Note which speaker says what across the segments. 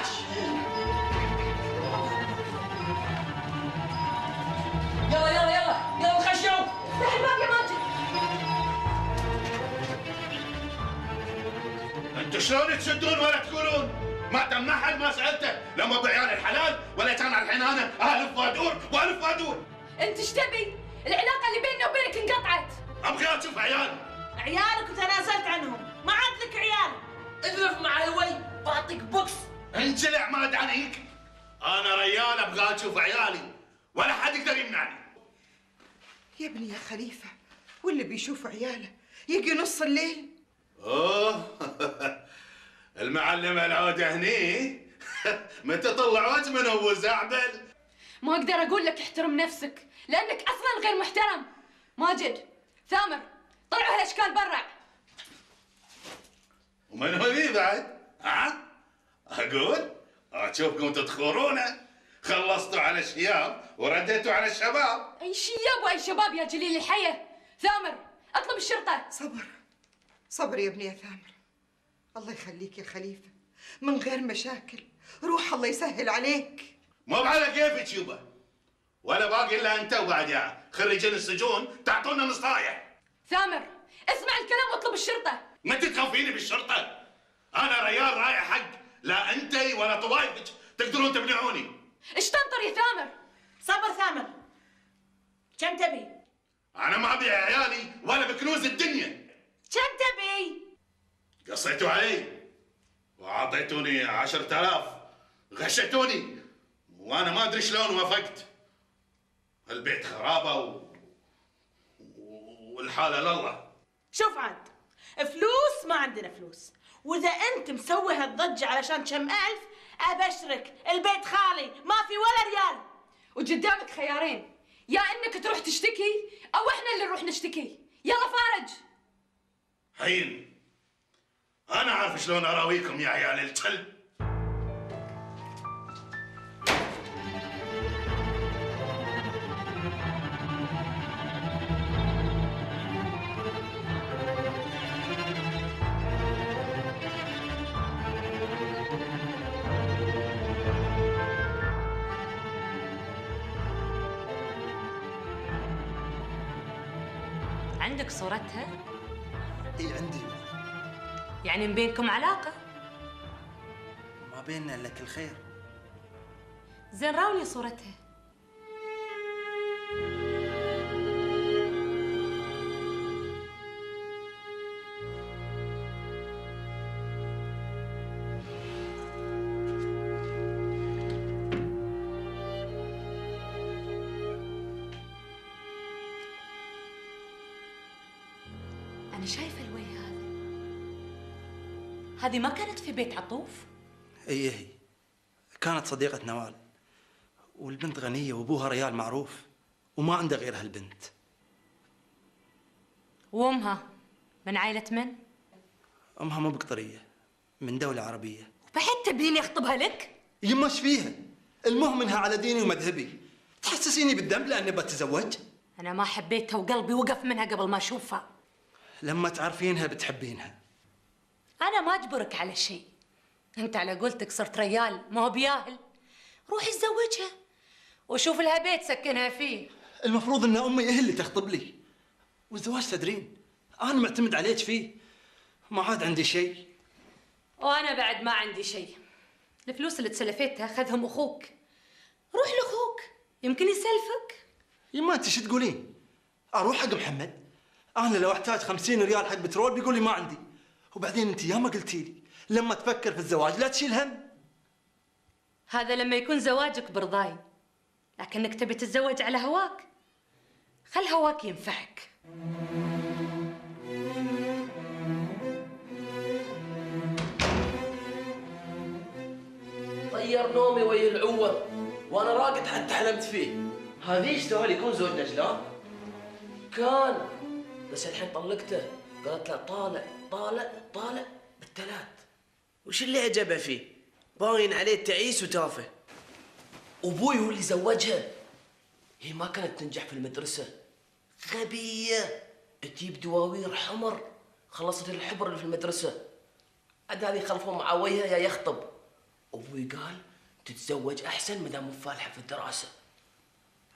Speaker 1: الوحش يلا يلا يلا يلا خشوا
Speaker 2: افتح الباب يا ماجد.
Speaker 3: أنتوا شلون تسدون ولا تقولون؟ ما تم احد ما سألته لما بعيال الحلال ولا كان على الحنانه الف وادور والف وادور
Speaker 2: أنت إيش تبي؟ العلاقة اللي بيننا وبينك انقطعت.
Speaker 3: أبغى أشوف عيال
Speaker 4: عيالك وتنازلت عنهم. ما عاد لك عيال.
Speaker 1: اذلف مع الوي بعطيك بوكس.
Speaker 3: انجلع ما ادعنيك أنا ريال أبغى أشوف عيالي. ولا حد يقدر يمنعني.
Speaker 5: يا ابني يا خليفة واللي بيشوف عياله يجي نص الليل.
Speaker 3: أوه. المعلم العودة هني. متى طلع وجه من أبو زعبل؟
Speaker 2: ما أقدر أقول لك احترم نفسك لأنك أصلا غير محترم. ماجد ثامر طلعوا هالأشكال برا.
Speaker 3: ومن هو ذي بعد؟ ها؟ أقول؟ أشوفكم تدخلونه خلصتوا على الشياب ورديتوا على الشباب.
Speaker 2: أي شياب وأي شباب يا جليل الحياة. ثامر أطلب الشرطة.
Speaker 5: صبر. صبر يا ابني يا ثامر. الله يخليك يا خليفة. من غير مشاكل. روح الله يسهل عليك.
Speaker 3: مو على كيفك يبا ولا باقي إلا أنت وبعد يا خريجين السجون تعطونا نصايح
Speaker 2: ثامر اسمع الكلام واطلب الشرطة.
Speaker 3: ما تتخوفيني بالشرطة؟ أنا ريال رايح حق. لا أنت ولا طوايفك تقدرون تمنعوني.
Speaker 2: إيش تنطر يا ثامر.
Speaker 4: صبر ثامر. كم تبي؟
Speaker 3: أنا ما ابيع عيالي ولا بكنوز الدنيا.
Speaker 4: كم تبي؟
Speaker 3: قصيتوا علي وأعطيتوني عشرة آلاف. غشيتوني وأنا ما أدري شلون وافقت. البيت خرابة و... والحاله لله.
Speaker 4: شوف عاد فلوس ما عندنا فلوس. وإذا أنت مسوي هالضجة علشان كم ألف أبشرك. البيت خالي ما في ولا ريال.
Speaker 2: وقدامك خيارين. يا إنك تروح تشتكي أو إحنا اللي نروح نشتكي. يلا فارج.
Speaker 3: هين أنا عارف شلون أراويكم يا عيال الكلب.
Speaker 6: عندك صورتها؟
Speaker 7: إي عندي
Speaker 6: يعني من بينكم علاقة؟
Speaker 7: ما بيننا إلا كل خير
Speaker 6: زين راولي صورتها هذه ما كانت في بيت عطوف؟
Speaker 7: اي هي كانت صديقة نوال والبنت غنية وأبوها ريال معروف وما عنده غير هالبنت
Speaker 6: وأمها من عائلة من؟
Speaker 7: أمها مو بقطرية من دولة عربية
Speaker 6: بعد تبيني أخطبها لك؟
Speaker 7: يما إيش فيها؟ المهم إنها على ديني ومذهبي تحسسيني بالذنب لأني بتزوج
Speaker 6: أنا ما حبيتها وقلبي وقف منها قبل ما أشوفها
Speaker 7: لما تعرفينها بتحبينها
Speaker 6: أنا ما أجبرك على شيء. أنت على قولتك صرت ريال ما هو بياهل. روحي اتزوجها وشوف لها بيت سكنها فيه.
Speaker 7: المفروض إن أمي هي اللي تخطب لي. والزواج تدرين أنا معتمد عليك فيه. ما عاد عندي شيء.
Speaker 6: وأنا بعد ما عندي شيء. الفلوس اللي تسلفيتها خذهم أخوك. روح لأخوك يمكن يسلفك.
Speaker 7: يما انت شو تقولين؟ أروح حق محمد؟ أنا لو احتاج خمسين ريال حق بترول بيقول لي ما عندي. وبعدين انت ياما قلتي لي لما تفكر في الزواج لا تشيل هم.
Speaker 6: هذا لما يكون زواجك برضاي لكنك تبي تتزوج على هواك. خل هواك ينفعك.
Speaker 1: طير نومي ويا العوة وأنا راقد حتى حلمت فيه. هذه يستاهل يكون زوج نجلان كان بس الحين طلقته قالت له طالع. طالع طالع بالثلاث.
Speaker 8: وش اللي عجبه فيه؟ باين عليه تعيس وتافه.
Speaker 1: أبوي هو اللي زوجها. هي ما كانت تنجح في المدرسة.
Speaker 8: غبية.
Speaker 1: تجيب دواوير حمر خلصت الحبر اللي في المدرسة. عاد هذه يخلفون معاويها يا يخطب. أبوي قال تتزوج أحسن مدام مو فالحة في الدراسة.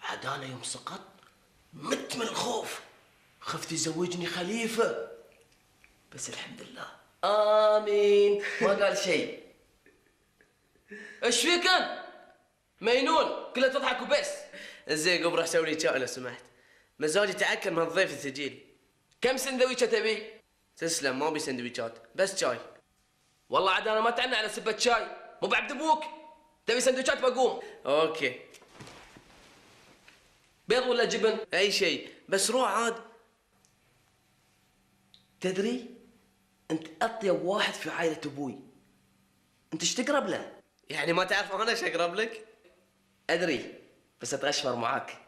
Speaker 1: عاد أنا يوم سقط مت من الخوف. خفت يزوجني خليفة. بس الحمد لله. آمين. ما قال شيء. إيش فيك انت؟ مينون كلها تضحك وبس.
Speaker 8: زين قوم روح سوي لي شاي لو سمحت. مزاجي تعكر من الضيف الثقيل.
Speaker 1: كم سندويشة تبي؟
Speaker 8: تسلم ما أبي سندويشات بس شاي.
Speaker 1: والله عاد أنا ما تعنى على سبة شاي. مو بعبد أبوك تبي سندويشات بقوم.
Speaker 8: أوكي.
Speaker 1: بيض ولا جبن؟
Speaker 8: أي شيء بس روح عاد.
Speaker 1: تدري؟ أنت أطيب واحد في عائلة أبوي. أنت إيش تقرب له؟
Speaker 8: يعني ما تعرف أنا إيش أقرب لك؟
Speaker 1: أدري بس أتغشمر معاك.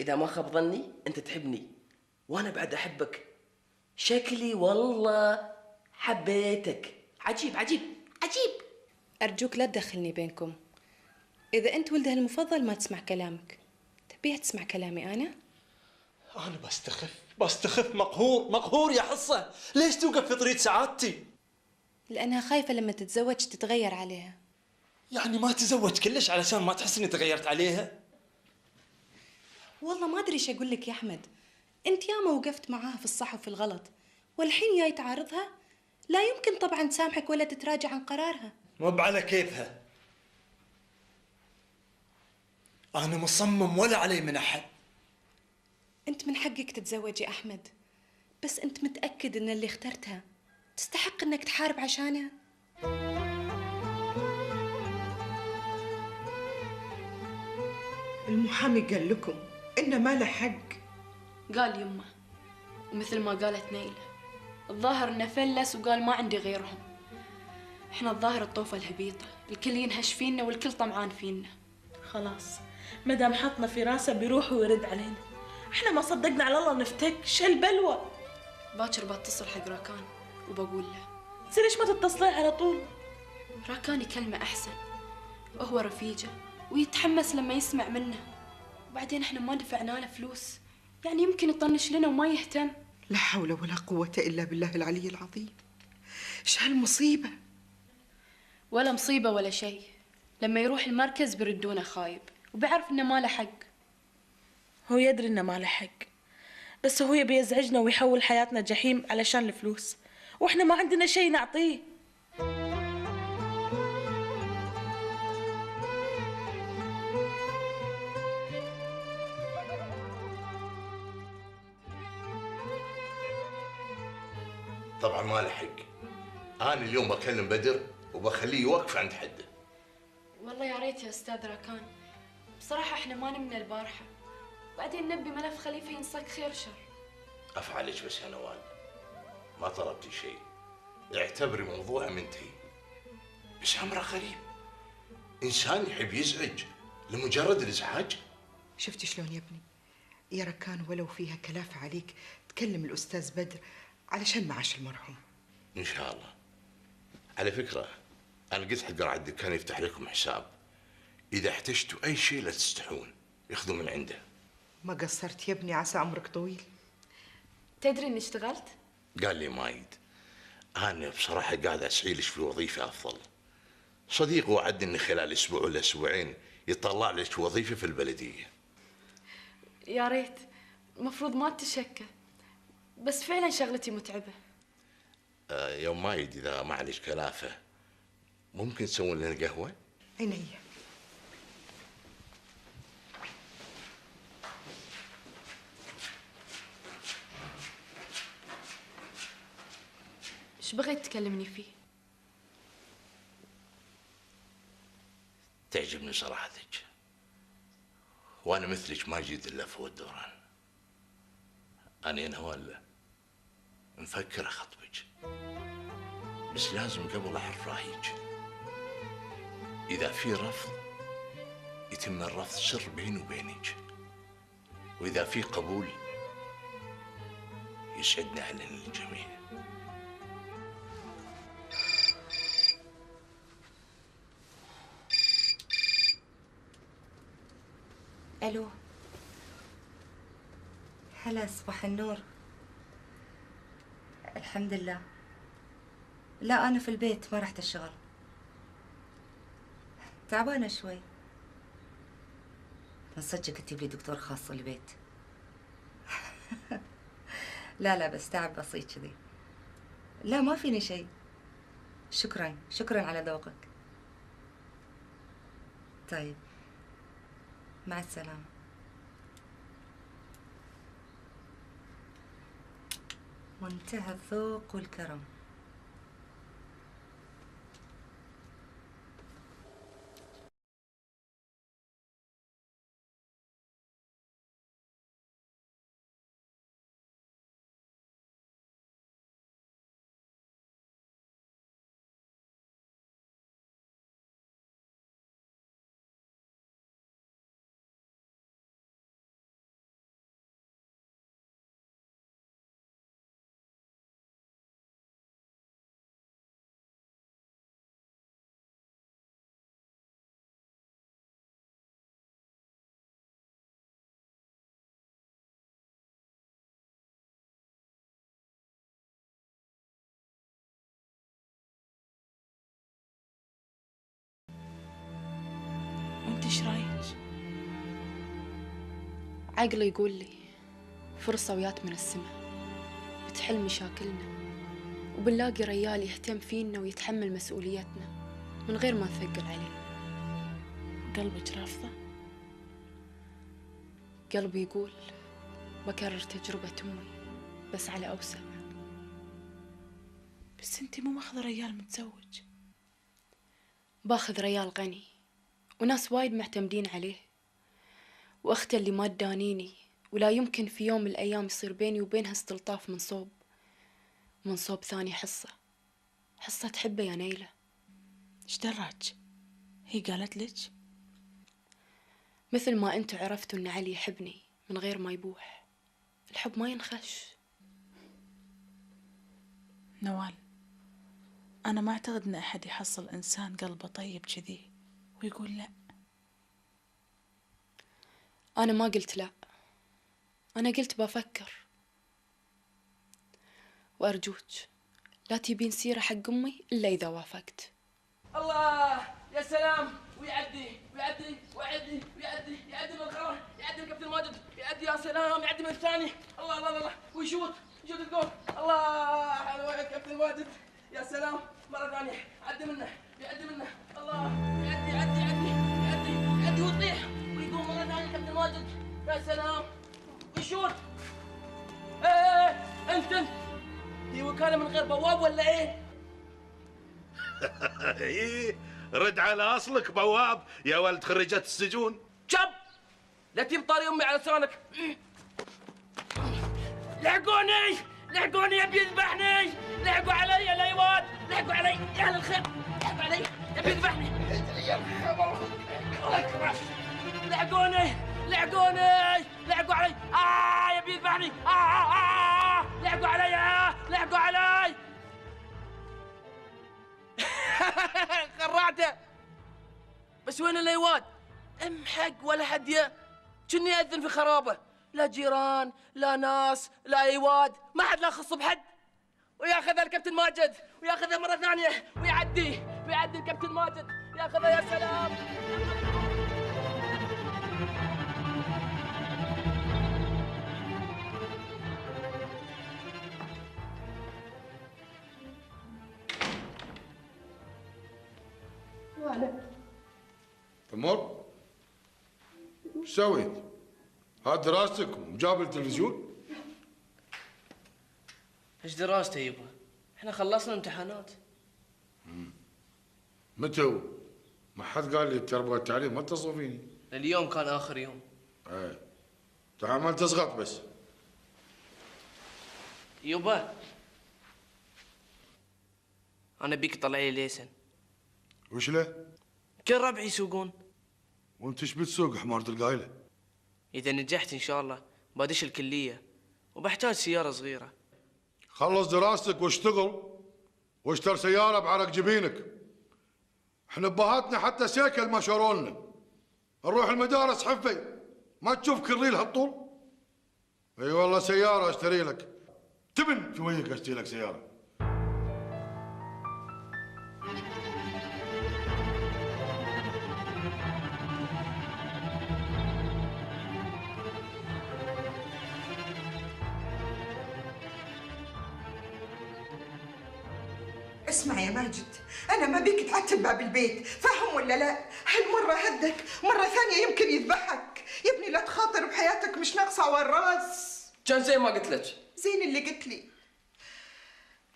Speaker 1: إذا ما خاب ظني أنت تحبني وأنا بعد أحبك. شكلي والله حبيتك. عجيب عجيب عجيب.
Speaker 9: أرجوك لا تدخلني بينكم. إذا أنت ولدها المفضل ما تسمع كلامك. تبيها تسمع كلامي أنا؟
Speaker 7: أنا بستخف. بستخف مقهور مقهور يا حصة. ليش توقف في طريق سعادتي؟
Speaker 9: لأنها خايفة لما تتزوج تتغير عليها.
Speaker 7: يعني ما تزوج كلش علشان ما تحس إني تغيرت عليها؟
Speaker 9: والله ما أدري إيش أقول لك يا أحمد. أنت ياما وقفت معاها في الصح وفي الغلط. والحين جاي تعارضها؟ لا يمكن طبعا تسامحك ولا تتراجع عن قرارها.
Speaker 7: مو على كيفها. أنا مصمم ولا علي من أحد.
Speaker 9: أنت من حقك تتزوج يا أحمد. بس أنت متأكد أن اللي اخترتها تستحق أنك تحارب عشانها؟
Speaker 5: المحامي قال لكم إنه ما له حق.
Speaker 2: قال يمه ومثل ما قالت نيلة الظاهر إنه فلس وقال ما عندي غيرهم. إحنا الظاهر الطوفة الهبيطة الكل ينهش فينا والكل طمعان فينا.
Speaker 10: خلاص مدام حطنا في راسه بيروح ويرد علينا. إحنا ما صدقنا على الله نفتك شو البلوى
Speaker 2: باكر بتصل حق راكان وبقول له.
Speaker 10: زين ليش ما تتصلين على طول؟
Speaker 2: راكان يكلمه أحسن. وهو رفيجة ويتحمس لما يسمع منه. وبعدين إحنا ما دفعنا له فلوس. يعني يمكن يطنش لنا وما يهتم.
Speaker 5: لا حول ولا قوة إلا بالله العلي العظيم. إيش هالمصيبة؟
Speaker 2: ولا مصيبة ولا شيء. لما يروح المركز بيردونه خايب وبيعرف إنه ما له حق.
Speaker 10: هو يدري إنه ما له حق. بس هو يبي يزعجنا ويحول حياتنا جحيم علشان الفلوس. وإحنا ما عندنا شيء نعطيه.
Speaker 11: طبعا ما له حق. أنا اليوم بكلم بدر وبخليه يوقف عند حده.
Speaker 2: والله يا ريت يا أستاذ راكان. بصراحة إحنا ما نمنا البارحة. بعدين نبي ملف خليفة ينصك خير شر.
Speaker 11: أفعلك بس يا نوال ما طلبتي شيء. اعتبري موضوع منتهي. بس امره غريب. إنسان يحب يزعج لمجرد الإزعاج.
Speaker 5: شفت شلون يا ابني؟ يا ركان ولو فيها كلافة عليك تكلم الأستاذ بدر علشان معاش المرحوم.
Speaker 11: إن شاء الله. على فكرة أنا قلت حق راعي الدكان يفتح لكم حساب. إذا احتجتوا أي شيء لا تستحون يأخذوا من عنده.
Speaker 5: ما قصرت يا ابني عسى عمرك طويل.
Speaker 2: تدري إني اشتغلت؟
Speaker 11: قال لي مايد أنا بصراحة قاعد اسعي لك في وظيفة أفضل. صديق وعدني إني خلال أسبوع ولا أسبوعين يطلع لك وظيفة في البلدية.
Speaker 2: يا ريت المفروض ما تشكى بس فعلا شغلتي متعبة.
Speaker 11: آه يوم مايد إذا ما عليك كلافة ممكن تسوون لنا قهوة؟
Speaker 5: عينيا
Speaker 2: إيش بغيت تكلمني فيه؟
Speaker 11: تعجبني صراحتك. وأنا مثلك ما جيت إلا فوق الدوران أنا نوال مفكر أخطبك. بس لازم قبل اعرف رأيك. إذا في رفض يتم الرفض سر بيني وبينك. وإذا في قبول يسعدنا علينا الجميع.
Speaker 12: ألو. هلا صباح النور. الحمد لله. لا أنا في البيت ما رحت الشغل. تعبانة شوي. من صدق كتب لي دكتور خاص البيت. لا لا بس تعب بسيط كذي. لا ما فيني شيء. شكرا شكرا على ذوقك. طيب. مع السلامة. منتهى الذوق والكرم.
Speaker 2: إيش رأيك؟ عقلي يقول لي فرصة ويات من السماء. بتحل مشاكلنا وبنلاقي ريال يهتم فينا ويتحمل مسؤوليتنا من غير ما نثقل عليه.
Speaker 10: قلبك رافضة؟
Speaker 2: قلبي يقول بكرر تجربة أمي بس على أوسع.
Speaker 10: بس أنت مو ماخذة ريال متزوج.
Speaker 2: باخذ ريال غني. وناس وايد معتمدين عليه. وأخته اللي ما تدانيني ولا يمكن في يوم من الأيام يصير بيني وبينها استلطاف من صوب من صوب ثاني حصة. حصة تحبه يا نيلة.
Speaker 10: إيش دراك؟ هي قالت لك؟
Speaker 2: مثل ما أنتوا عرفتوا إن علي يحبني من غير ما يبوح. الحب ما ينخش.
Speaker 10: نوال أنا ما أعتقد إن أحد يحصل إنسان قلبه طيب كذي. ويقول لا.
Speaker 2: أنا ما قلت لا. أنا قلت بفكر. وأرجوك لا تبين سيرة حق أمي إلا إذا وافقت.
Speaker 1: الله يا سلام. ويعدي ويعدي ويعدي ويعدي يعدي من الخرا يعدي من كابتن ماجد يعدي يا سلام. يعدي من الثاني. الله الله الله. ويشوت يشوت الجول. الله حلوة يا كابتن ماجد. يا سلام. مرة ثانية. عدي منه يعدي منه. الله. ماجد يا سلام. ويشوت إيه أنت أنت. دي وكالة من غير بواب ولا إيه؟
Speaker 11: إيه رد على أصلك بواب يا ولد خريجة السجون.
Speaker 1: شب. لا تجيب طاري أمي على لسانك لحقوني لحقوني يبي يذبحني لحقوا علي يا الايواد لحقوا علي يا أهل الخير. لحقوا علي يبي يذبحني لحقوني. لحقوني لحقوا علي. آه يبي يذبحني آه آه آه لحقوا علي آه لحقوا علي. قرعته بس وين الايواد؟ امحق ولا حد ي... كني اذن في خرابة؟ لا جيران لا ناس لا ايواد ما حد لا خص بحد. وياخذ الكابتن ماجد وياخذها مرة ثانية. ويعدي ويعدي الكابتن ماجد. ياخذها يا سلام.
Speaker 13: سويت؟ هاد دراستك ومجاب التلفزيون؟
Speaker 1: إيش دراسته يبا؟ إحنا خلصنا امتحانات
Speaker 13: متى؟ ما حد قال لي التربيه والتعليم ما اتصلوا فيني
Speaker 1: اليوم كان آخر يوم
Speaker 13: إيه تعال تسقط بس
Speaker 1: يبا أنا بيك طلع لي ليسن
Speaker 13: وش له؟
Speaker 1: كل ربعي يسوقون
Speaker 13: وانت إيش بتسوق حمارة القايلة؟
Speaker 1: إذا نجحت إن شاء الله بدش الكلية وبحتاج سيارة صغيرة.
Speaker 13: خلص دراستك واشتغل واشتر سيارة بعرق جبينك. إحنا بهاتنا حتى سيكل ما شروا لنا نروح المدارس حفي. ما تشوف كريل هالطول؟ أي والله سيارة اشتري لك. تبن شويك اشتري لك
Speaker 5: سيارة. أنا ما بيك تعتب باب البيت فاهم ولا لا؟ هالمره هدك مرة ثانية يمكن يذبحك. يا ابني لا تخاطر بحياتك مش ناقصة والراس.
Speaker 14: كان زي ما قلت لك.
Speaker 5: زين اللي قلت لي.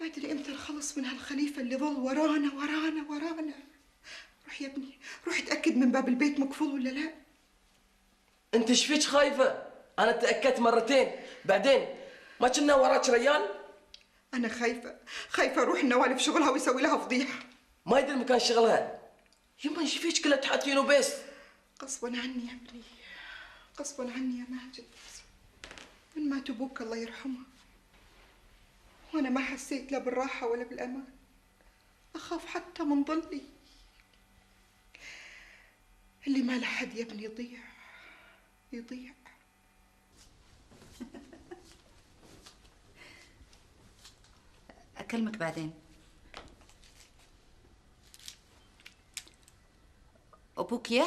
Speaker 5: ما أدري إمتى نخلص من هالخليفة اللي ظل ورانا ورانا ورانا. روح يا ابني روح اتاكد من باب البيت مقفول ولا لا؟
Speaker 14: أنت إيش فيك خايفة؟ أنا تأكدت مرتين. بعدين ما كنا وراك ريال
Speaker 5: أنا خايفة خايفة أروح في شغلها ويسوي لها فضيحة.
Speaker 14: ما يدري مكان شغلها. يما إيش فيك كلها تحاتين وبس
Speaker 5: غصبا عني يا ابني غصبا عني يا ماجد. من مات أبوك الله يرحمه وأنا ما حسيت لا بالراحة ولا بالأمان. أخاف حتى من ظلي. اللي ما له حد يا ابني يضيع. يضيع.
Speaker 12: أكلمك بعدين. أبوك يا؟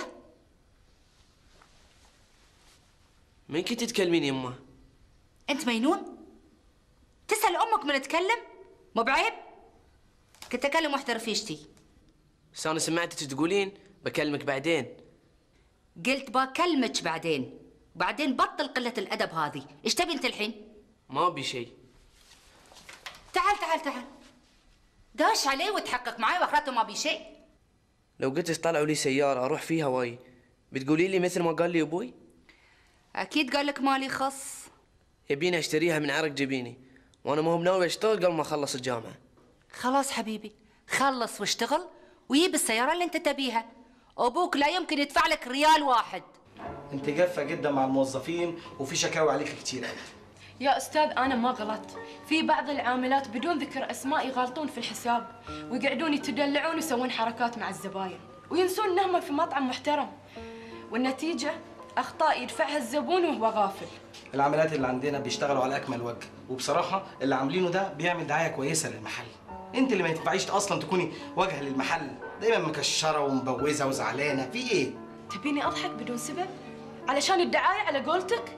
Speaker 1: من كنت تكلمين يما
Speaker 12: أنت مجنون تسأل أمك من تكلم؟ مو بعيب؟ كنت أكلم واحدة رفيجتي.
Speaker 1: بس أنا سمعتك تقولين بكلمك بعدين.
Speaker 12: قلت بكلمك بعدين. بعدين بطل قلة الأدب هذه. إيش تبي أنت الحين؟
Speaker 1: ما أبي شيء.
Speaker 12: تعال تعال تعال. داش عليه وتحقق معي واخرته ما بي شيء.
Speaker 1: لو قلت طلعوا لي سيارة أروح فيها واي. بتقولي لي مثل ما قال لي أبوي؟
Speaker 12: أكيد قال لك مالي خص
Speaker 1: يبيني أشتريها من عرق جبيني. وأنا ما هو بناوي أشتغل قبل ما أخلص الجامعة.
Speaker 12: خلاص حبيبي خلص واشتغل وجيب السيارة اللي أنت تبيها. أبوك لا يمكن يدفع لك ريال واحد.
Speaker 15: انت قفة جدا مع الموظفين وفي شكاوى عليك كتير. قوي
Speaker 2: يا أستاذ أنا ما غلطت. في بعض العاملات بدون ذكر أسماء يغلطون في الحساب ويقعدون يتدلعون ويسوون حركات مع الزباين وينسون إنهم في مطعم محترم. والنتيجة أخطاء يدفعها الزبون وهو غافل.
Speaker 15: العمليات اللي عندنا بيشتغلوا على أكمل وجه وبصراحة اللي عاملينه ده بيعمل دعاية كويسة للمحل. أنت اللي ما ينفعيش أصلا تكوني واجهة للمحل. دايما مكشرة ومبوزة وزعلانة. في إيه؟
Speaker 2: تبيني أضحك بدون سبب؟ علشان الدعاية على قولتك؟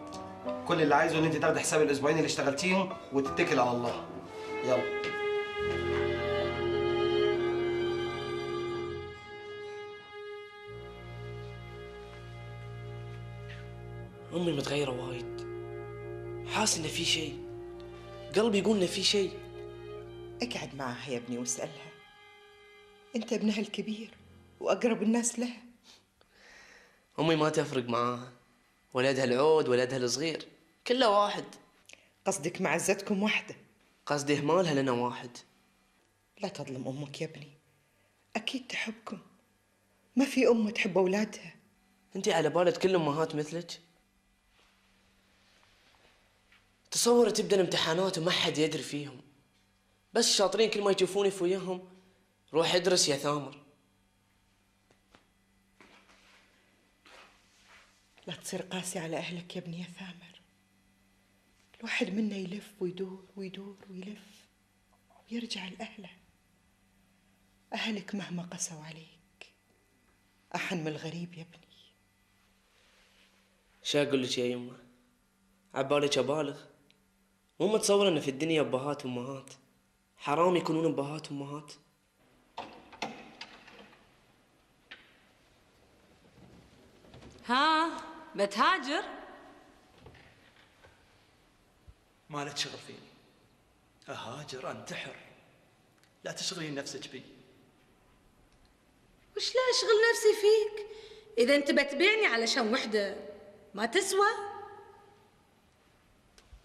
Speaker 15: كل اللي عايزه إن أنت تاخدي حساب الأسبوعين اللي اشتغلتيهم وتتكل على الله. يلا.
Speaker 1: أمي متغيرة وايد. حاسس انه في شيء. قلبي يقول انه في شيء.
Speaker 5: أقعد معها يا ابني واسألها. أنت ابنها الكبير وأقرب الناس لها.
Speaker 1: أمي ما تفرق معاها. ولدها العود ولدها الصغير. كله واحد.
Speaker 5: قصدك معزتكم واحدة
Speaker 1: قصدي اهمالها لنا واحد.
Speaker 5: لا تظلم أمك يا ابني. أكيد تحبكم. ما في أم تحب أولادها.
Speaker 1: انت على بالك كل أمهات مثلك؟ تصور تبدأ الامتحانات وما حد يدري فيهم. بس شاطرين كل ما يشوفوني في وياهم روح ادرس يا ثامر.
Speaker 5: لا تصير قاسي على أهلك يا ابني يا ثامر. الواحد منا يلف ويدور ويدور ويلف ويرجع لأهله. أهلك مهما قسوا عليك. أحن من الغريب يا ابني.
Speaker 1: شو أقول لك يا يمه عبالك أبالغ. مو متصور إن في الدنيا أبهات وأمهات. حرام يكونون أبهات وأمهات.
Speaker 16: ها؟ بتهاجر؟
Speaker 7: ما لك شغل فيني. أهاجر أنتحر. لا تشغلين نفسك بي.
Speaker 16: وش لا أشغل نفسي فيك؟ إذا أنت بتبيعني علشان وحدة ما تسوى؟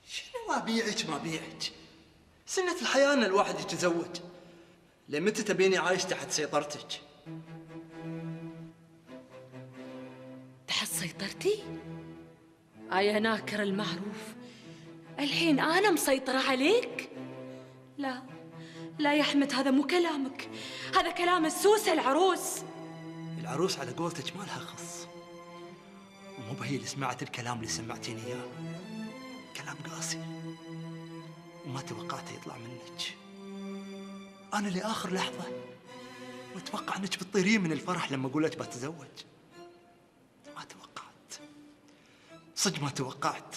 Speaker 7: شنو ما بيعك ما بيعك سنة الحياة إن الواحد يتزوج. لمتى تبيني عايش تحت سيطرتك؟
Speaker 16: تحت سيطرتي؟ آية ناكر المعروف. الحين أنا مسيطرة عليك؟ لا لا يا أحمد هذا مو كلامك. هذا كلام السوسة العروس.
Speaker 7: العروس على قولتك ما لها خص. ومو بهي اللي سمعت الكلام اللي سمعتيني إياه. كلام قاسي. وما توقعته يطلع منك. أنا لآخر لحظة واتوقع إنك بتطيرين من الفرح لما أقول لك بتزوج. صدق ما توقعت.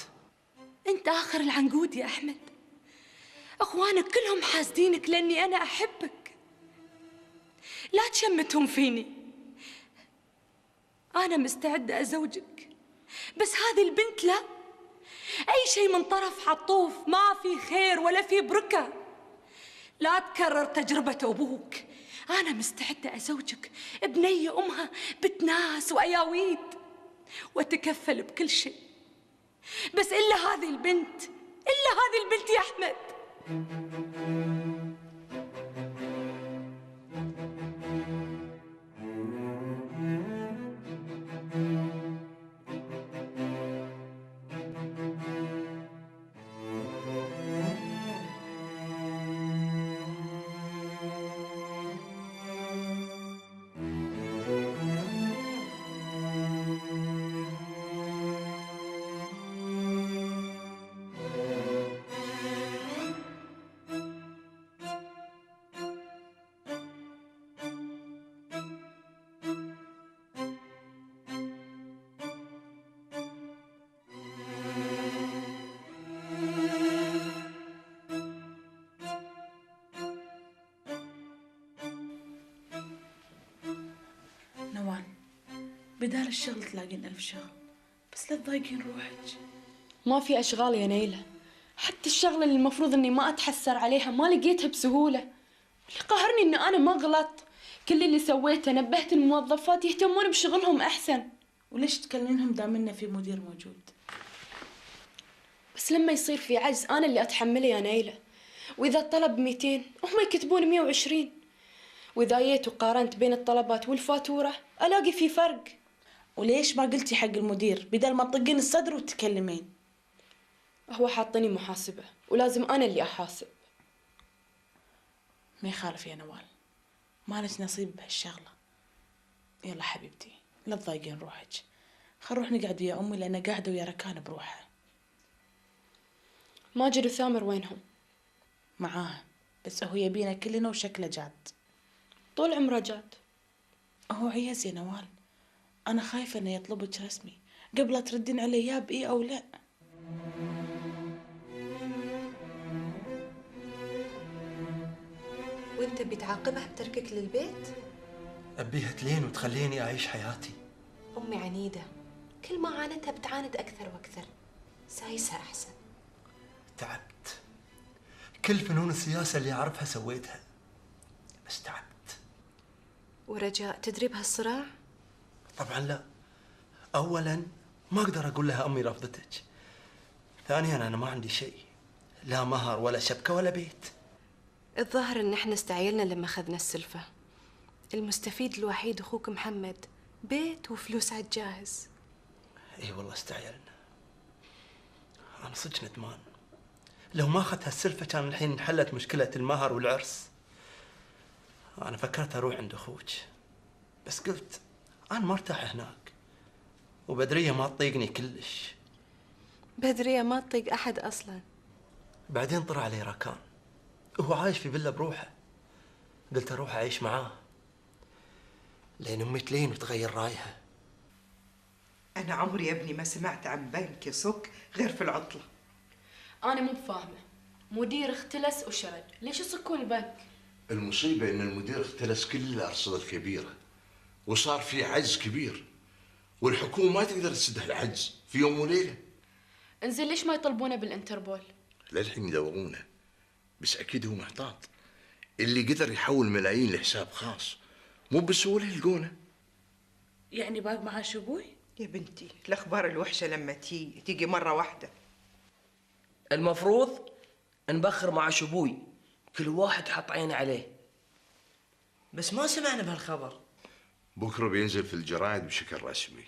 Speaker 16: أنت آخر العنقود يا أحمد. أخوانك كلهم حاسدينك لأني أنا أحبك.
Speaker 6: لا تشمتهم فيني. أنا مستعدة أزوجك. بس هذه البنت لا. أي شيء من طرف عطوف ما في خير ولا في بركة. لا تكرر تجربة أبوك. أنا مستعدة أزوجك. بنية أمها بتناس وأياويد. وأتكفل بكل شيء. بس إلا هذه البنت إلا هذه البنت يا أحمد.
Speaker 10: بدال الشغل تلاقين ألف شغل بس لا تضايقين روحك.
Speaker 2: ما في أشغال يا نيلة. حتى الشغلة اللي المفروض إني ما أتحسر عليها ما لقيتها بسهولة. اللي قهرني إن أنا ما غلط كل اللي سويته نبهت الموظفات يهتمون بشغلهم أحسن.
Speaker 10: وليش تكلمينهم دام إنه في مدير موجود؟
Speaker 2: بس لما يصير في عجز أنا اللي أتحمله يا نيلة. وإذا الطلب 200 هم يكتبون 120 وإذا جيت وقارنت بين الطلبات والفاتورة ألاقي في فرق.
Speaker 10: وليش ما قلتي حق المدير؟ بدل ما تطقين الصدر وتتكلمين.
Speaker 2: هو حاطني محاسبة ولازم أنا اللي أحاسب.
Speaker 10: ما يخالف يا نوال. مالك نصيب بهالشغلة. يلا حبيبتي لا تضايقين روحك. خل نروح نقعد ويا أمي لأن قاعدة ويا ركان بروحها.
Speaker 2: ماجد وثامر وينهم؟
Speaker 10: معاه بس هو يبينا كلنا وشكله جاد.
Speaker 2: طول عمره جاد.
Speaker 10: هو عياز يا نوال. أنا خايفة إنه يطلبك رسمي. قبل لا تردين عليه يا بإيه أو لا.
Speaker 9: وأنت بتعاقبها بتركك للبيت؟
Speaker 7: أبيها تلين وتخليني أعيش حياتي.
Speaker 9: أمي عنيدة. كل ما عانتها بتعاند أكثر وأكثر. سايسها أحسن.
Speaker 7: تعبت. كل فنون السياسة اللي أعرفها سويتها. بس تعبت.
Speaker 9: ورجاء تدري بهالصراع؟
Speaker 7: طبعا لا. أولا ما أقدر أقول لها أمي رفضتك. ثانيا أنا ما عندي شيء. لا مهر ولا شبكة ولا بيت.
Speaker 9: الظاهر إن إحنا استعيلنا لما أخذنا السلفة. المستفيد الوحيد أخوك محمد. بيت وفلوس على الجاهز.
Speaker 7: إي والله استعجلنا أنا صدق ندمان. لو ما أخذت هالسلفة كان الحين انحلت مشكلة المهر والعرس. أنا فكرت أروح عند أخوك. بس قلت أنا مرتاح هناك. وبدرية ما تطيقني كلش.
Speaker 9: بدرية ما تطيق أحد أصلا.
Speaker 7: بعدين طلع علي ركان. هو عايش في فيلا بروحه. قلت أروح أعيش معاه. لين أمي تلين وتغير رأيها.
Speaker 5: أنا عمري يا ابني ما سمعت عن بنك يصك غير في العطلة.
Speaker 2: أنا مو بفاهمة. مدير اختلس وشرد. ليش يصكون البنك؟
Speaker 11: المصيبة إن المدير اختلس كل الأرصدة الكبيرة. وصار في عجز كبير والحكومة ما تقدر تسد العجز في يوم وليلة.
Speaker 2: انزين ليش ما يطلبونه بالانتربول؟
Speaker 11: للحين يدورونه بس أكيد هو محتاط. اللي قدر يحول ملايين لحساب خاص مو بسهولة يلقونه.
Speaker 10: يعني باق معاش أبوي؟
Speaker 5: يا بنتي الأخبار الوحشة لما تيجي تيجي مرة واحدة.
Speaker 1: المفروض نبخر مع شبوي كل واحد حط عينه عليه.
Speaker 8: بس ما سمعنا بهالخبر.
Speaker 11: بكرة بينزل في الجرايد بشكل رسمي.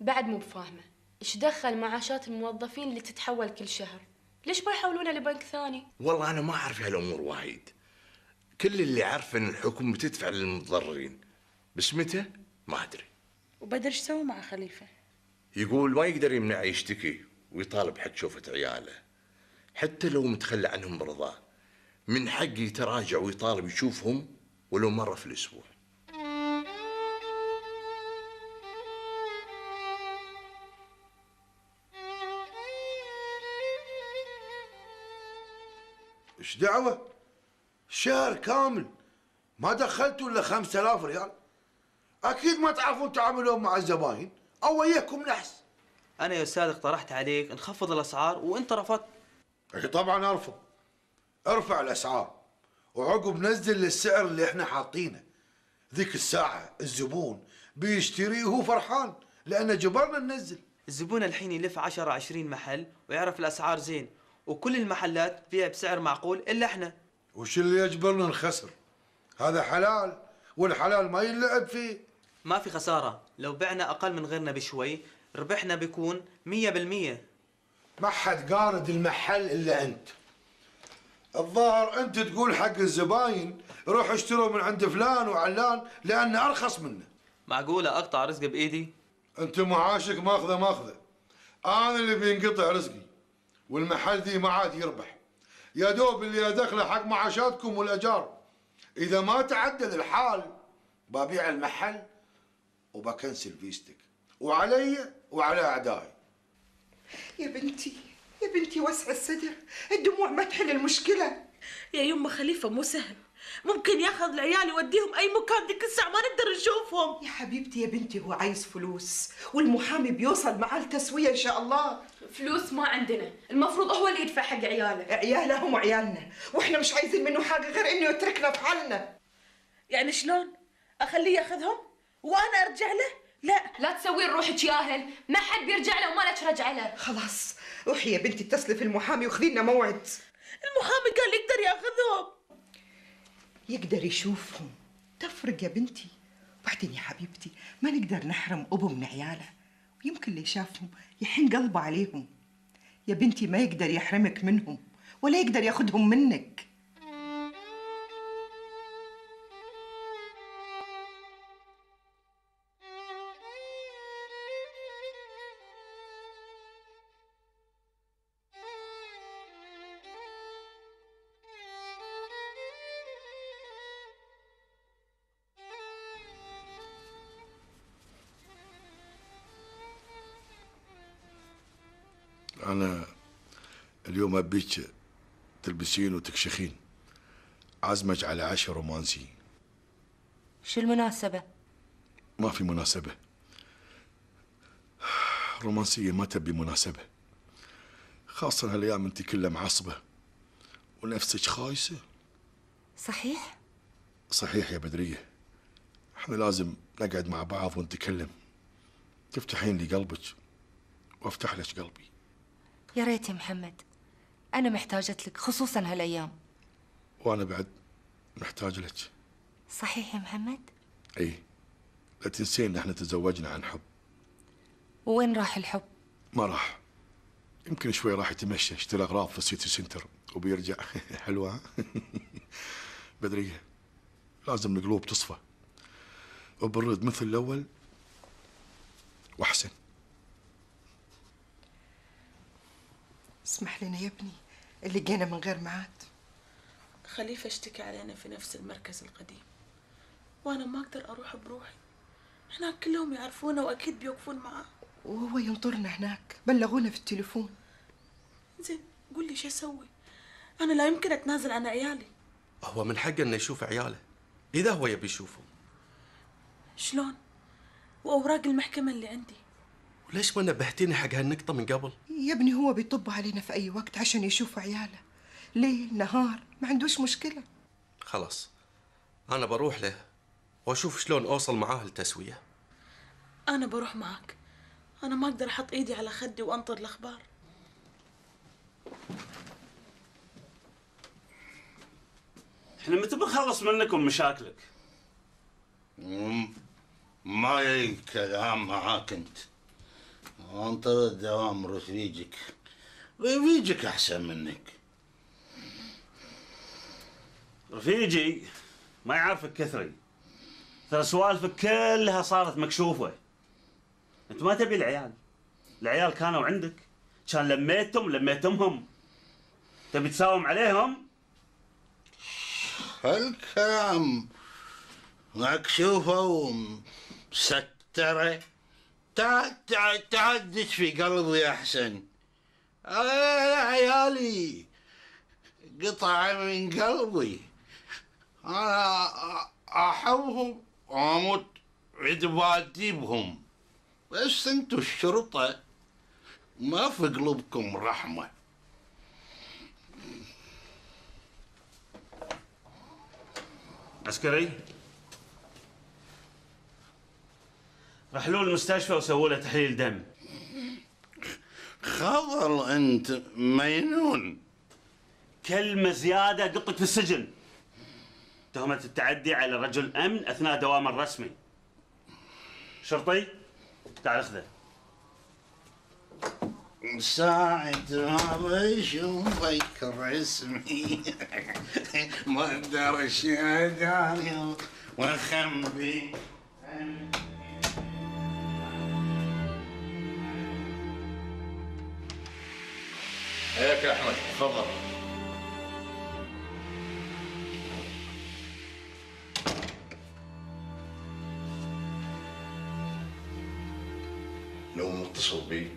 Speaker 2: بعد مو بفاهمة. إيش دخل معاشات الموظفين اللي تتحول كل شهر؟ ليش ما يحولونها لبنك ثاني؟
Speaker 11: والله أنا ما أعرف هالأمور وايد. كل اللي عارفه إن الحكومة تدفع للمتضررين. بس متى؟ ما أدري.
Speaker 10: وبدر إيش سوى مع خليفة؟
Speaker 11: يقول ما يقدر يمنع يشتكي ويطالب حق شوفة عياله. حتى لو متخلى عنهم برضاه من حقه يتراجع ويطالب يشوفهم ولو مرة في الأسبوع.
Speaker 13: إيش دعوة؟ شهر كامل. ما دخلتوا إلا 5000 ريال. أكيد ما تعرفون تعاملون مع الزباين. أو وياكم نحس.
Speaker 17: أنا يا أستاذ اقترحت عليك نخفض الأسعار وأنت رفضت.
Speaker 13: أي طبعا أرفض. ارفع الأسعار. وعقب نزل السعر اللي إحنا حاطينه. ذيك الساعة الزبون بيشتري وهو فرحان لأن جبرنا ننزل.
Speaker 17: الزبون الحين يلف 10 20 محل ويعرف الأسعار زين. وكل المحلات فيها بسعر معقول إلا إحنا.
Speaker 13: وش اللي يجبرنا نخسر؟ هذا حلال والحلال ما ينلعب فيه.
Speaker 17: ما في خسارة. لو بعنا أقل من غيرنا بشوي ربحنا بيكون 100%
Speaker 13: ما حد قارد المحل إلا أنت. الظاهر أنت تقول حق الزباين روحوا اشتروا من عند فلان وعلان لأنه أرخص منه.
Speaker 17: معقولة أقطع رزق بإيدي؟
Speaker 13: أنت معاشك ماخذة ماخذة. أنا اللي بينقطع رزقي. والمحل ذي ما عاد يربح. يا دوب اللي ادخله حق معاشاتكم والأجار. إذا ما تعدل الحال ببيع المحل وبكنسل فيستك. وعلي وعلى أعدائي.
Speaker 5: يا بنتي يا بنتي وسع الصدر. الدموع ما تحل المشكلة.
Speaker 10: يا يمه خليفة مو سهل. ممكن ياخذ العيال يوديهم أي مكان ديك الساعة ما نقدر نشوفهم.
Speaker 5: يا حبيبتي يا بنتي هو عايز فلوس والمحامي بيوصل معاه التسوية إن شاء الله.
Speaker 2: فلوس ما عندنا. المفروض هو اللي يدفع حق عياله.
Speaker 5: عياله هم عيالنا وإحنا مش عايزين منه حاجة غير إنه يتركنا في حالنا.
Speaker 10: يعني شلون؟ أخليه يأخذهم وأنا أرجع له؟ لا.
Speaker 2: لا تسوين روحك ياهل ما حد بيرجع له وما لك رجع له.
Speaker 5: خلاص. روحي يا بنتي اتصلي في المحامي وخذي لنا موعد.
Speaker 10: المحامي قال يقدر يأخذهم.
Speaker 5: يقدر يشوفهم. تفرق يا بنتي. وبعدين يا حبيبتي ما نقدر نحرم أبو من عياله. ويمكن اللي شافهم يحن قلبه عليهم. يا بنتي ما يقدر يحرمك منهم ولا يقدر ياخدهم منك.
Speaker 13: اليوم ابيك تلبسين وتكشخين. عازمك على عشاء رومانسي.
Speaker 12: شو المناسبة؟
Speaker 13: ما في مناسبة. رومانسية ما تبي مناسبة. خاصة هالأيام أنت كلها معصبة. ونفسك خايسة.
Speaker 12: صحيح؟
Speaker 13: صحيح يا بدرية. إحنا لازم نقعد مع بعض ونتكلم. تفتحين لي قلبك وأفتح لك قلبي.
Speaker 12: يا ريت يا محمد. أنا محتاجة لك خصوصا هالأيام.
Speaker 13: وأنا بعد محتاج لك.
Speaker 12: صحيح يا محمد؟
Speaker 13: إي. لا تنسين إحنا تزوجنا عن حب.
Speaker 12: وين راح الحب؟
Speaker 13: ما راح. يمكن شوي راح يتمشى يشتري اغراض في السيتي سنتر وبيرجع. حلوة ها؟ بدريه لازم القلوب تصفى. وبالرد مثل الأول وأحسن.
Speaker 5: اسمح لنا يا ابني. اللي جينا من غير ميعاد.
Speaker 10: خليفة اشتكى علينا في نفس المركز القديم وأنا ما أقدر أروح بروحي. هناك كلهم يعرفونه وأكيد بيوقفون معاه.
Speaker 5: وهو ينطرنا هناك بلغونا في التليفون.
Speaker 10: زين قول لي شو أسوي؟ أنا لا يمكن أتنازل عن عيالي.
Speaker 18: هو من حقه إنه يشوف عياله. إذا هو يبي يشوفهم
Speaker 10: شلون؟ وأوراق المحكمة اللي عندي.
Speaker 18: وليش ما نبهتيني حق هالنقطة من قبل؟
Speaker 5: يا ابني هو بيطب علينا في أي وقت عشان يشوف عياله. ليل نهار ما عندوش مشكلة.
Speaker 18: خلاص أنا بروح له وأشوف شلون أوصل معاه لتسويه
Speaker 10: أنا بروح معك أنا ما أقدر أحط إيدي على خدي وأنطر الأخبار.
Speaker 19: إحنا متى بنخلص منكم مشاكلك؟
Speaker 11: ما يليق كلام معاك أنت. انطر الدوام رفيجك رفيجك أحسن منك.
Speaker 19: رفيجي ما يعرفك كثري. ترى سوالفك كلها صارت مكشوفة. أنت ما تبي العيال. العيال كانوا عندك. كان لميتهم لميتمهم. تبي تساوم عليهم؟
Speaker 11: هالكلام. مكشوفة ومسترة. تعال تعال تعال دش في قلبي أحسن أنا عيالي قطعة من قلبي. أنا أحبهم وأموت عدباتي بهم بس أنتوا الشرطة ما في قلوبكم رحمة.
Speaker 19: عسكري؟ رحلوا المستشفى وسووا له تحليل دم.
Speaker 11: خضل أنت مجنون
Speaker 19: كلمة زيادة قطك في السجن. تهمة التعدي على رجل أمن أثناء دوامه الرسمي. شرطي؟ تعال أخذه.
Speaker 11: ساعة ما بشوفك رسمي. ما أقدر اشهد واخبي هيك يا أحمد. تفضل. لو متصل بي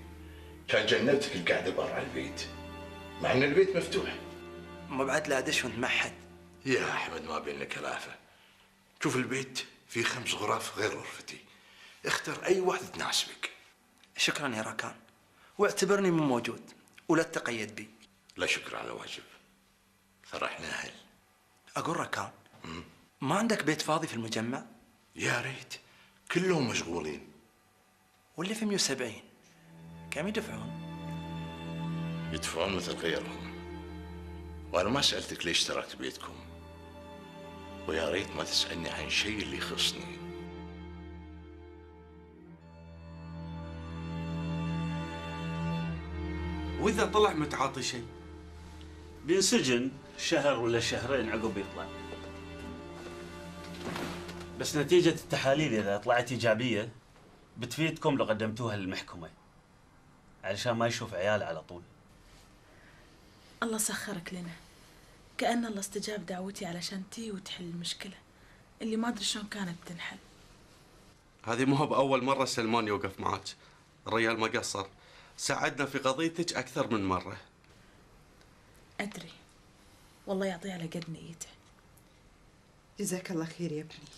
Speaker 11: كان جنبتك القعده برا البيت. مع إن البيت مفتوح.
Speaker 7: ما بعد لا ادش وانت معحد
Speaker 11: يا أحمد ما بيننا كلافه شوف البيت فيه خمس غرف غير غرفتي. اختر أي واحدة تناسبك.
Speaker 7: شكرا يا راكان واعتبرني من موجود. ولا تقيد بي.
Speaker 11: لا شكر على واجب. ترى إحنا أهل
Speaker 7: أقول راكان ما عندك بيت فاضي في المجمع؟
Speaker 11: يا ريت. كلهم مشغولين.
Speaker 7: واللي في 170 كم يدفعون؟
Speaker 11: يدفعون مثل غيرهم. وأنا ما سألتك ليش تركت بيتكم. ويا ريت ما تسألني عن شيء اللي يخصني.
Speaker 18: وإذا طلع متعاطي شيء؟
Speaker 19: بينسجن شهر ولا شهرين عقب يطلع. بس نتيجة التحاليل إذا طلعت إيجابية بتفيدكم لو قدمتوها للمحكمة علشان ما يشوف عيال على طول.
Speaker 10: الله سخرك لنا. كأن الله استجاب دعوتي علشان تي وتحل المشكلة. اللي ما أدري شلون كانت بتنحل
Speaker 18: هذه مو بأول مرة سلمان يوقف معك. الرجال ما قصر. ساعدنا في قضيتك أكثر من مرة.
Speaker 10: أدري. والله يعطيه على قد نيته
Speaker 5: جزاك الله خير يا ابني.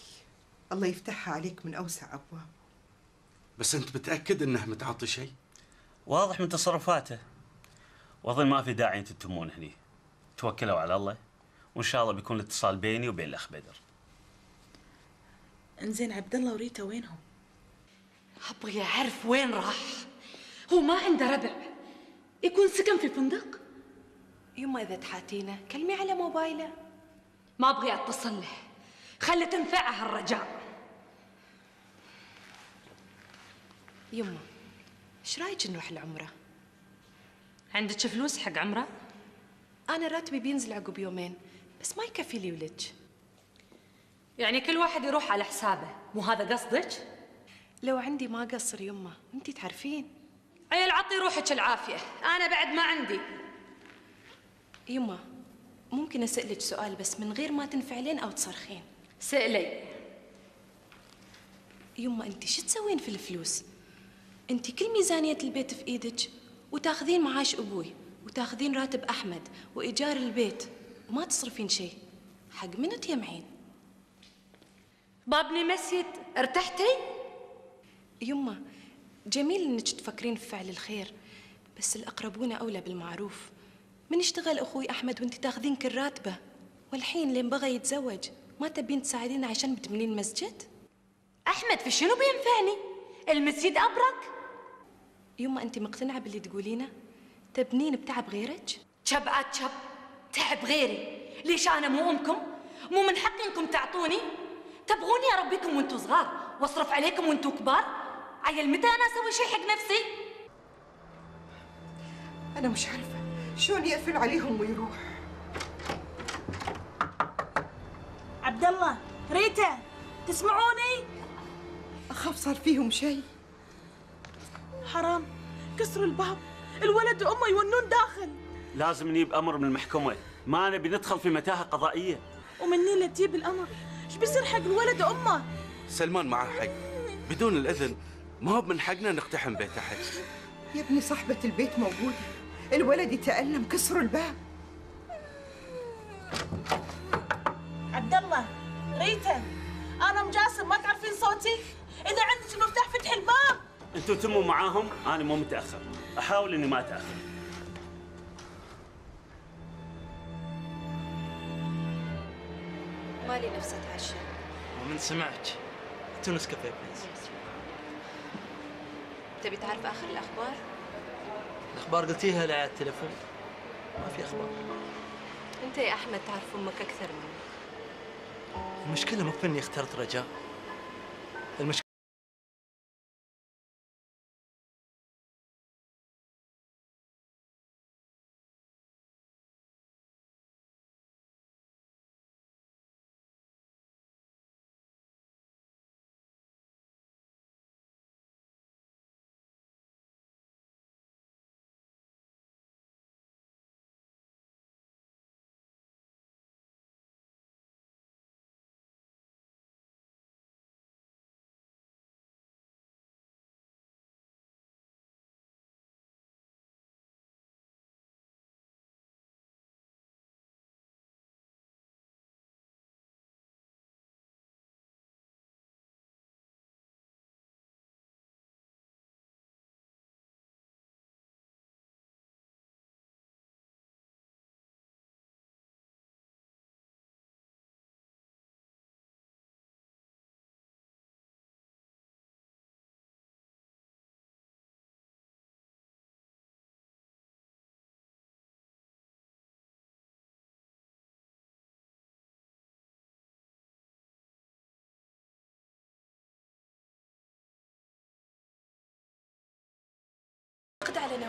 Speaker 5: الله يفتحها عليك من أوسع أبواب.
Speaker 18: بس أنت متأكد أنه متعاطي شيء؟
Speaker 19: واضح من تصرفاته. واظن ما في داعي أنتم تتمون هني. توكلوا على الله. وإن شاء الله بيكون الاتصال بيني وبين الأخ بدر.
Speaker 10: انزين عبد الله وريتا وينهم؟
Speaker 6: ابغي اعرف وين راح. هو ما عنده ربع. يكون سكن في فندق؟
Speaker 9: يما إذا تحاتينا كلمي على موبايله.
Speaker 6: ما أبغي أتصل له. خلي تنفعه الرجاء
Speaker 9: يما إيش رأيك نروح العمرة؟
Speaker 6: عندك فلوس حق عمرة؟
Speaker 9: أنا راتبي بينزل عقب يومين بس ما يكفي لي ولج
Speaker 6: يعني كل واحد يروح على حسابه. مو هذا قصدك؟
Speaker 9: لو عندي ما قصر يما أنتي تعرفين.
Speaker 6: عيل عطي روحك العافية. أنا بعد ما عندي.
Speaker 9: يما ممكن أسألك سؤال بس من غير ما تنفعلين أو تصرخين
Speaker 6: سألي
Speaker 9: يما انتي شو تسوين في الفلوس؟ انتي كل ميزانية البيت في إيدك وتاخذين معاش أبوي وتاخذين راتب أحمد وإيجار البيت وما تصرفين شيء حق منو تجمعين؟
Speaker 6: بابني مسيت ارتحتي؟
Speaker 9: يما جميل إنك تفكرين في فعل الخير بس الأقربون أولى بالمعروف من اشتغل أخوي أحمد وأنت تاخذين كل راتبه والحين لين بغى يتزوج ما تبين تساعدين عشان بتبنين مسجد؟
Speaker 6: أحمد في شنو بينفعني؟ المسجد أبرك؟
Speaker 9: يما أنت مقتنعة باللي تقولينه؟ تبنين بتعب غيرك؟
Speaker 6: شب عاد شب تعب غيري ليش أنا مو أمكم؟ مو من حقي انكم تعطوني؟ تبغوني اربيكم وأنتم صغار وأصرف عليكم وأنتم كبار؟ عيل متى أنا أسوي شيء حق نفسي؟
Speaker 5: أنا مش عارفة شلون يقفل عليهم ويروح؟
Speaker 10: عبد الله ريتا تسمعوني؟
Speaker 5: أخاف صار فيهم شيء.
Speaker 10: حرام كسروا الباب الولد وأمه يونون داخل.
Speaker 19: لازم نجيب أمر من المحكمة. ما نبي ندخل في متاهة قضائية.
Speaker 10: ومني اللي تجيب الأمر. إيش بيصير حق الولد وأمه؟
Speaker 18: سلمان معه حق. بدون الإذن ما هو من حقنا نقتحم بيت أحد
Speaker 5: يا ابني صاحبة البيت موجودة. الولد يتألم كسروا الباب.
Speaker 10: عبد الله ريتا أنا أم جاسم ما تعرفين صوتي؟ إذا عندك المفتاح فتح الباب.
Speaker 19: أنتوا تموا معاهم أنا مو متأخر. أحاول إني ما أتأخر.
Speaker 9: مالي نفسي اتعشى
Speaker 17: ومن سمعك أنتوا نسكافيه بليز
Speaker 9: تبي تعرف آخر الأخبار؟
Speaker 17: الاخبار قلتيها لي على التليفون. ما في أخبار.
Speaker 9: أنت يا أحمد تعرف أمك أكثر مني.
Speaker 17: المشكلة مو في إني اخترت رجاء.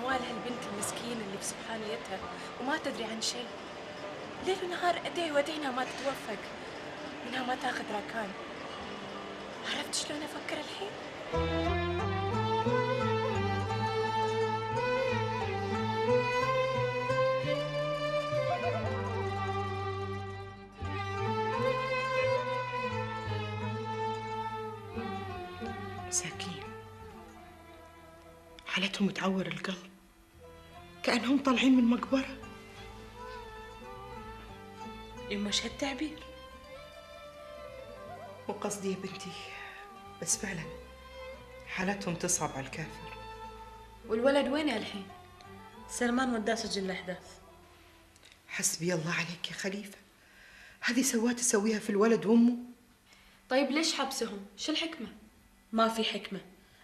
Speaker 9: نوال هالبنت المسكينة اللي بسبحانيتها وما تدري عن شيء ليل ونهار أدعي وأدعينها ما تتوفق. منها ما تاخذ ركان عرفت شلون أفكر الحين؟
Speaker 5: مساكين حالتهم تعور القلب. كأنهم طالعين من مقبرة.
Speaker 10: يما إيش هالتعبير
Speaker 5: مو قصدي يا بنتي بس فعلا حالتهم تصعب على الكافر.
Speaker 2: والولد وين الحين؟
Speaker 10: سلمان وداه سجن الاحداث
Speaker 5: حسبي الله عليك يا خليفة. هذه سوات تسويها في الولد وأمه.
Speaker 2: طيب ليش حبسهم؟ شو الحكمة؟
Speaker 10: ما في حكمة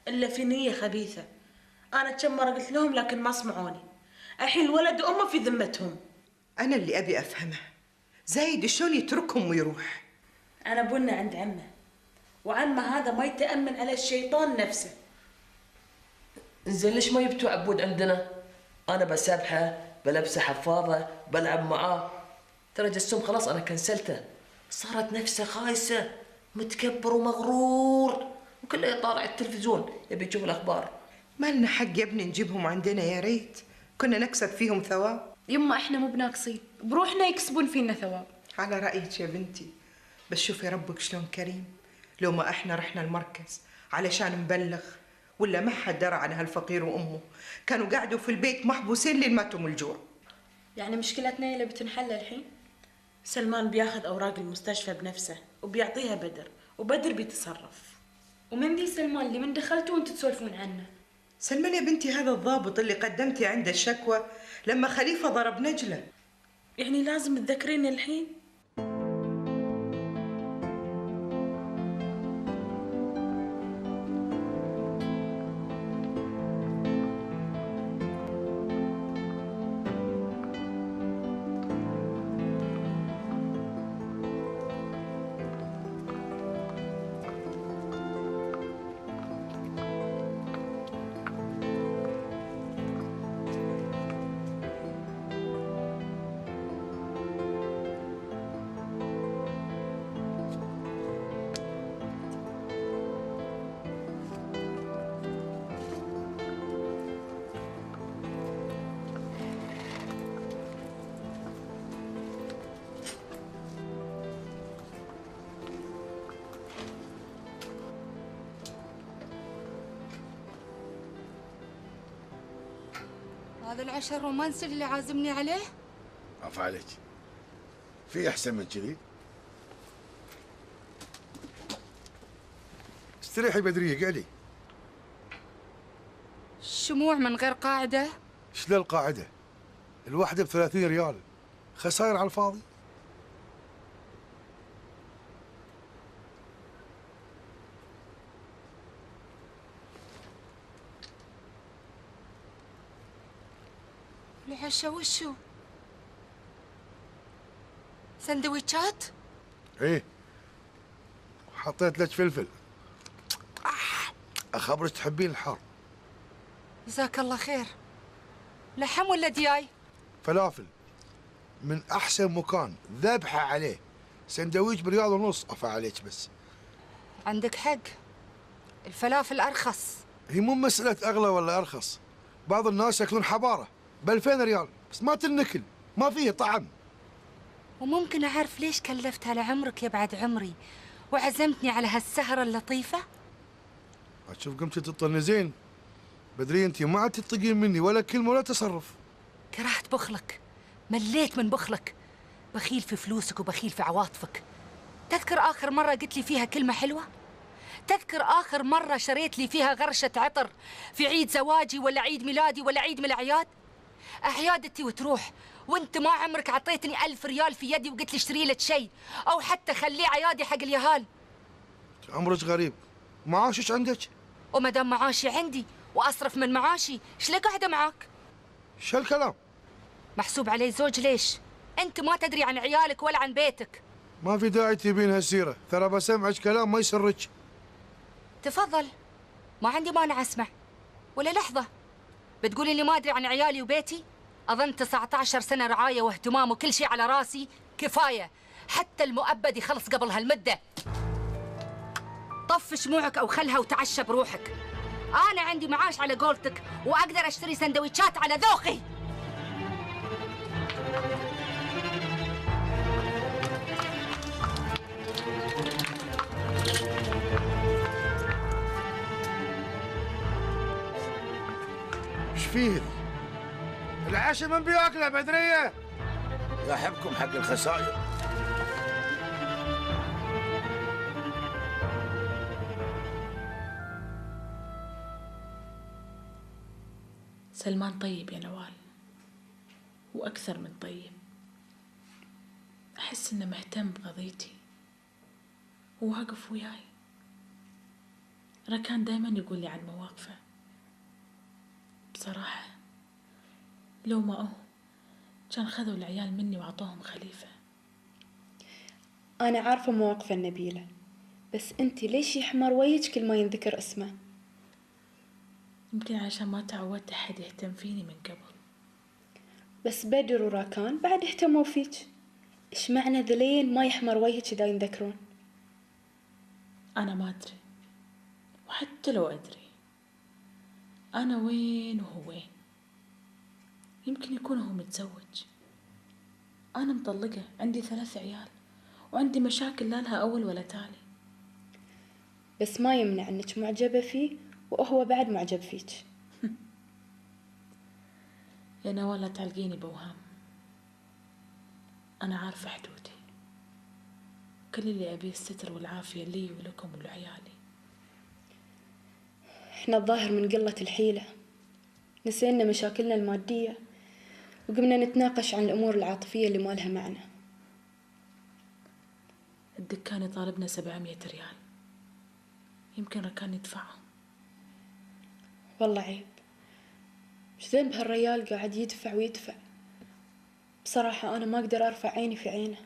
Speaker 10: إلا في نية خبيثة. أنا كم مرة قلت لهم لكن ما سمعوني. الحين الولد وأمه في ذمتهم.
Speaker 5: أنا اللي أبي أفهمه. زايد شلون يتركهم ويروح؟
Speaker 10: أنا بنا عند عمه. وعمه هذا ما يتأمن على الشيطان نفسه.
Speaker 1: زين ليش ما جبتوا عبود عندنا؟ أنا بسبحه بلبسه حفاضه بلعب معاه. ترى جسوم خلاص أنا كنسلته. صارت نفسه خايسة متكبر ومغرور. وكله يطالع التلفزيون يبي يشوف الأخبار.
Speaker 5: ما لنا حق يا ابني نجيبهم عندنا يا ريت. كنا نكسب فيهم ثواب؟
Speaker 2: يما إحنا مو بناقصين. بروحنا يكسبون فينا ثواب.
Speaker 5: على رأيك يا بنتي بس شوفي ربك شلون كريم. لو ما إحنا رحنا المركز علشان نبلغ ولا ما حد درى عن هالفقير وأمه. كانوا قعدوا في البيت محبوسين لين ماتوا من الجوع.
Speaker 2: يعني مشكلتنا هي اللي بتنحل الحين؟
Speaker 10: سلمان بياخذ أوراق المستشفى بنفسه وبيعطيها بدر وبدر بيتصرف.
Speaker 2: ومن ذي سلمان اللي من دخلتوا وانتوا تسولفون عنه.
Speaker 5: سلمان يا بنتي هذا الضابط اللي قدمتي عنده الشكوى لما خليفة ضرب نجلة.
Speaker 10: يعني لازم تذكريني الحين؟
Speaker 12: هذا العشاء الرومانسي اللي عازمني عليه؟
Speaker 13: عفا عليك. في أحسن من كذي؟ استريحي بدريه قعدي
Speaker 12: شموع من غير قاعدة؟
Speaker 13: شلون القاعدة؟ الواحدة ب 30 ريال. خسائر على الفاضي؟
Speaker 12: العشاء وشو؟ سندويتشات
Speaker 13: إيه. حطيت لك فلفل. اخبرك تحبين الحار.
Speaker 12: جزاك الله خير. لحم ولا دياي؟
Speaker 13: فلافل. من أحسن مكان ذبحة عليه. سندويش بريال ونص. أفا عليك بس.
Speaker 12: عندك حق. الفلافل أرخص.
Speaker 13: هي مو مسألة أغلى ولا أرخص. بعض الناس يأكلون حبارة. ب 2000 ريال. بس ما تنكل. ما فيه طعم.
Speaker 12: وممكن أعرف ليش كلفت على عمرك يا بعد عمري؟ وعزمتني على هالسهرة اللطيفة؟
Speaker 13: أشوف قمتي تطنزين بدري أنت ما عاد تطقين مني ولا كلمة ولا تصرف.
Speaker 12: كرهت بخلك. مليت من بخلك. بخيل في فلوسك وبخيل في عواطفك. تذكر آخر مرة قلت لي فيها كلمة حلوة؟ تذكر آخر مرة شريت لي فيها غرشة عطر في عيد زواجي ولا عيد ميلادي ولا عيد من الأعياد؟ أعيادتي وتروح. وانت ما عمرك عطيتني ألف ريال في يدي وقلت لي اشتري لك شيء. أو حتى خليه عيادي حق اليهال.
Speaker 13: عمرك غريب. معاشش عندك؟
Speaker 12: وما دام معاشي عندي وأصرف من معاشي شلي قاعدة معاك؟
Speaker 13: شو الكلام؟
Speaker 12: محسوب علي زوج ليش؟ أنت ما تدري عن عيالك ولا عن بيتك.
Speaker 13: ما في داعي تبين هالسيرة. ترى بسمعك كلام ما يسرك.
Speaker 12: تفضل. ما عندي مانع أسمع. ولا لحظة. بتقولي لي ما أدري عن عيالي وبيتي؟ أظن 19 سنة رعاية واهتمام وكل شيء على راسي. كفاية. حتى المؤبد يخلص قبل هالمدة. طف شموعك أو خلها وتعشى بروحك. أنا عندي معاش على قولتك وأقدر أشتري سندويتشات على ذوقي.
Speaker 13: إيش فيه العشاء من بياكله بدرية.
Speaker 11: يحبكم حق الخسائر.
Speaker 10: سلمان طيب يا نوال وأكثر من طيب. أحس إنه مهتم بقضيتي وواقف وياي. ركان دايما يقول لي عن مواقفه. بصراحة لو ما هو كان خذوا العيال مني وعطوهم خليفة.
Speaker 2: أنا عارفة مواقفه النبيلة بس أنت ليش يحمر ويج كل ما ينذكر اسمه؟
Speaker 10: يمكن عشان ما تعودت أحد يهتم فيني من قبل.
Speaker 2: بس بدر وراكان بعد اهتموا فيك. إيش معنى ذلين ما يحمر وجهك إذا ينذكرون؟
Speaker 10: أنا ما أدري. وحتى لو أدري. أنا وين وهو وين؟ يمكن يكون هو متزوج. أنا مطلقة عندي ثلاث عيال وعندي مشاكل لا لها أول ولا تالي.
Speaker 2: بس ما يمنع إنك معجبة فيه وهو بعد معجب فيك.
Speaker 10: يا نوال لا تعلقيني بوهام. أنا عارفة حدودي. كل اللي أبيه الستر والعافية لي ولكم ولعيالي.
Speaker 2: إحنا الظاهر من قلة الحيلة. نسينا مشاكلنا المادية. وقمنا نتناقش عن الأمور العاطفية اللي ما لها معنى
Speaker 10: الدكان يطالبنا سبعمية ريال. يمكن ركان يدفعهم
Speaker 2: والله عيب. مش ذنب هالريال قاعد يدفع ويدفع؟ بصراحة أنا ما أقدر أرفع عيني في عينه.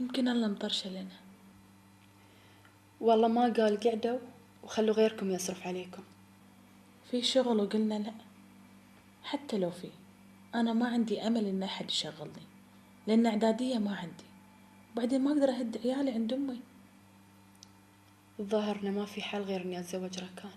Speaker 10: يمكن الله مطرشة لنا
Speaker 2: والله ما قال قعدوا وخلوا غيركم يصرف عليكم.
Speaker 10: في شغل وقلنا لا. حتى لو في. أنا ما عندي أمل إن أحد يشغلني لأن إعدادية ما عندي. وبعدين ما أقدر أهد عيالي عند أمي.
Speaker 2: الظاهر إنه ما في حل غير إني أتزوج ركان.